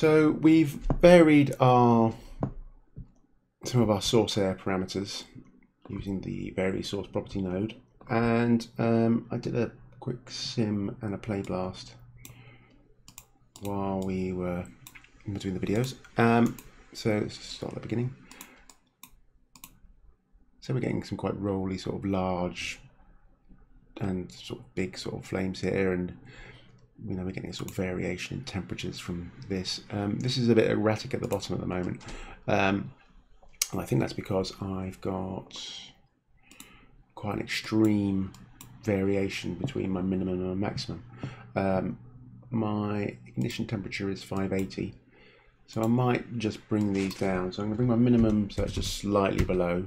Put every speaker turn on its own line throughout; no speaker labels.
So we've varied our some of our source air parameters using the vary source property node and um, I did a quick sim and a play blast while we were in between the videos. Um, so let's start at the beginning. So we're getting some quite rolly, sort of large and sort of big sort of flames here, and you know we're getting a sort of variation in temperatures from this. Um, this is a bit erratic at the bottom at the moment, um, and I think that's because I've got quite an extreme variation between my minimum and my maximum. Um, my ignition temperature is 580 so I might just bring these down. So I'm going to bring my minimum so it's just slightly below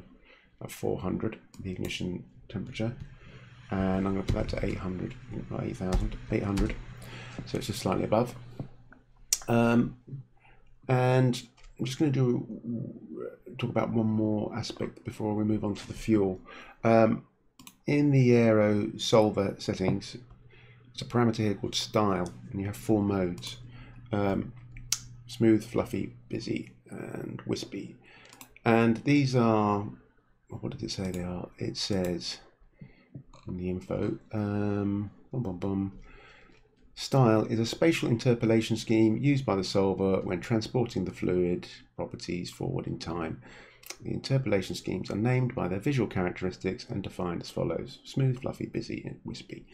at 400 the ignition temperature. And I'm going to put that to 800 Not 8000 800 so it's just slightly above um, and I'm just going to do talk about one more aspect before we move on to the fuel um, in the aero solver settings there's a parameter here called style, and you have four modes um, smooth, fluffy, busy, and wispy. And these are, what did it say they are? It says in the info, um, boom, boom, boom. Style is a spatial interpolation scheme used by the solver when transporting the fluid properties forward in time. The interpolation schemes are named by their visual characteristics and defined as follows smooth, fluffy, busy, and wispy.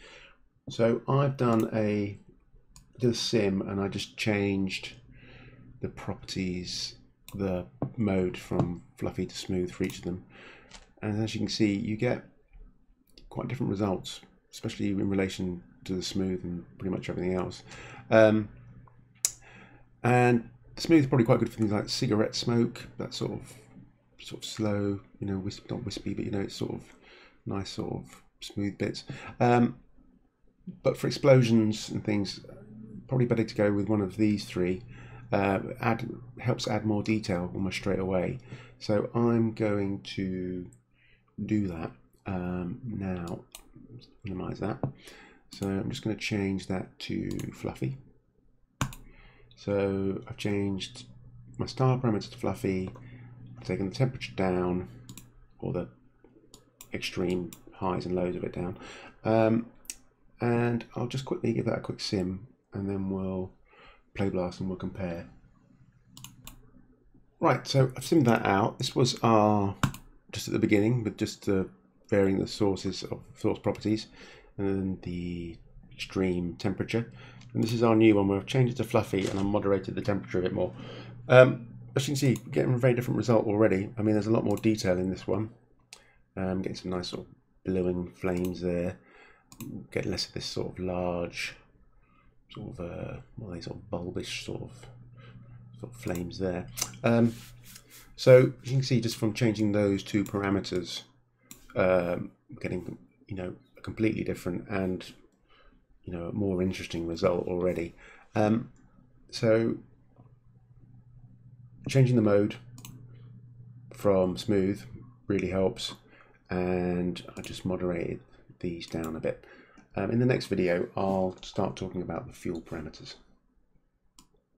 So I've done a did a sim and I just changed the properties, the mode from fluffy to smooth for each of them. And as you can see, you get quite different results, especially in relation to the smooth and pretty much everything else. Um, and smooth is probably quite good for things like cigarette smoke, that sort of sort of slow, you know, wisp, not wispy, but you know, it's sort of nice sort of smooth bits. Um, but for explosions and things, probably better to go with one of these three. Uh, add helps add more detail almost straight away. So I'm going to do that um, now. Minimize that. So I'm just going to change that to fluffy. So I've changed my style parameter to fluffy. Taken the temperature down, or the extreme highs and lows of it down. Um, and I'll just quickly give that a quick sim and then we'll play blast and we'll compare. Right, so I've simmed that out. This was our, just at the beginning, with just uh, varying the sources of source properties and then the extreme temperature. And this is our new one where I've changed it to fluffy and I've moderated the temperature a bit more. Um, as you can see, getting a very different result already. I mean, there's a lot more detail in this one. Um, getting some nice sort of billowing flames there get less of this sort of large, sort of uh, well, these sort of bulbish sort of sort of flames there. Um, so you can see just from changing those two parameters, um, getting you know a completely different and you know a more interesting result already. Um, so changing the mode from smooth really helps and I just moderated these down a bit. Um, in the next video, I'll start talking about the fuel parameters.